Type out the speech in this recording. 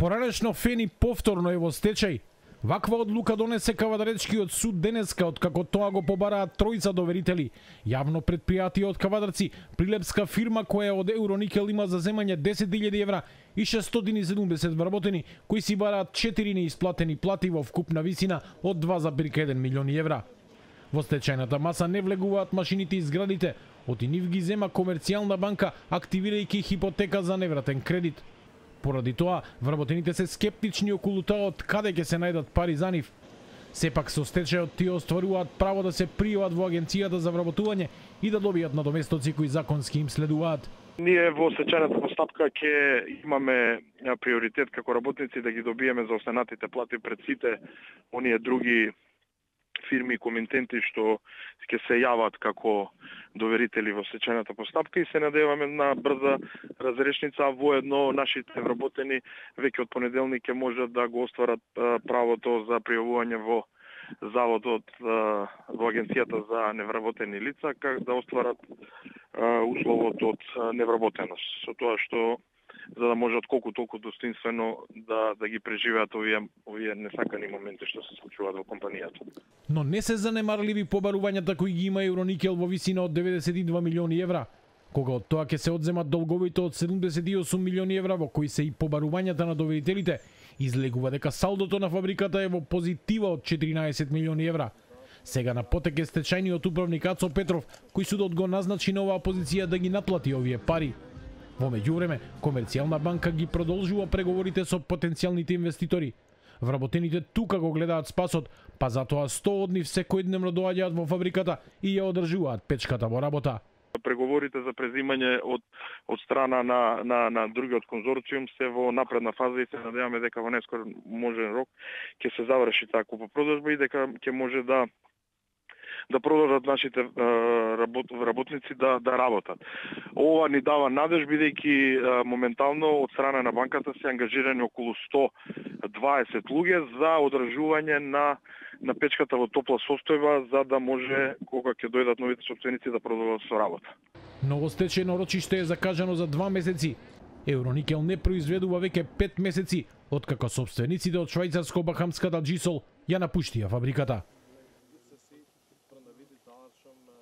Поранешно Фени повторно е во стечај. Ваква одлука донесе Кавадаречкиот суд денеска од како тоа го побараат тројца доверители. Јавно предпријатие од Кавадарци, прилепска фирма која од Евроникел има за земање 10.000 евра и 670 вработени кои си бараат 4 неисплатени плати во вкупна висина од 2,1 милиони евра. Во стечајната маса не влегуваат машините и зградите, оти нив ги зема комерцијална банка активирајќи хипотека за невратен кредит. Поради тоа, вработените се скептични околу тоа од каде ќе се најдат пари за нив. Сепак со стечајот тие остваруваат право да се пријават во агенцијата за вработување и да добијат надоместоци кои законски им следуваат. Ние во сечената постапка ќе имаме приоритет како работници да ги добиеме за останатите плати пред сите оние други фирми и комитенти што ќе се јават како доверители во стечајната постапка и се надеваме на брза разрешница, а воедно нашите вработени веќе од понеделник ќе можат да го остварат правото за пријавување во заводот во агенцијата за невработени лица како да остварат условот од невработеност. Со тоа што за да можат колку толку достоинствено да да ги преживеат овие овие несакани моменти што се случуваат во компанијата. Но не се занемарливи побарувањата кои ги има Евроникел во висина од 92 милиони евра, кога од тоа ќе се одземат долговите од 78 милиони евра во кои се и побарувањата на доверителите, излегува дека салдото на фабриката е во позитива од 14 милиони евра. Сега на потек е стечајниот управник Ацо Петров, кој судот го назначи на оваа позиција да ги наплати овие пари. Во меѓувреме, Комерцијална банка ги продолжува преговорите со потенцијалните инвеститори. Вработените тука го гледаат спасот, па затоа 100 од нив секојдневно доаѓаат во фабриката и ја одржуваат печката во работа. Преговорите за презимање од од страна на на на другиот конзорциум се во напредна фаза и се надеваме дека во нескор можен рок ќе се заврши таа купопродажба и дека ќе може да да продолжат нашите работ, работници да да работат. Ова ни дава надеж бидејќи моментално од страна на банката се ангажирани околу 120 луѓе за одржување на на печката во топла состојба за да може кога ќе дојдат новите собственици да продолжат со работа. Новостечено рочиште е закажано за два месеци. Евроникел не произведува веќе 5 месеци, откако собствениците од швајцарско-бахамската Джисол ја напуштија фабриката.